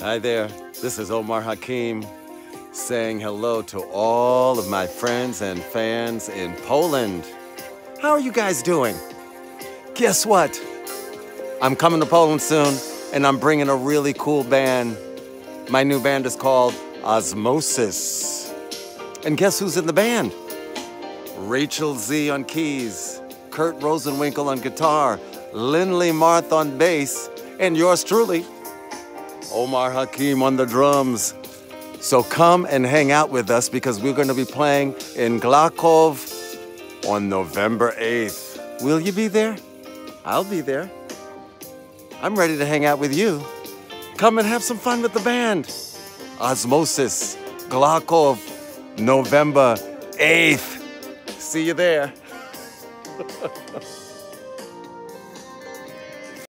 Hi there, this is Omar Hakim saying hello to all of my friends and fans in Poland. How are you guys doing? Guess what? I'm coming to Poland soon and I'm bringing a really cool band. My new band is called Ozmosys. And guess who's in the band? Rachel Z on keys, Kurt Rosenwinkel on guitar, Linley Marthe on bass, and yours truly, Omar Hakim on the drums. So come and hang out with us because we're going to be playing in Glogow on November 8th. Will you be there? I'll be there. I'm ready to hang out with you. Come and have some fun with the band. Ozmosys, Glogow, November 8th. See you there.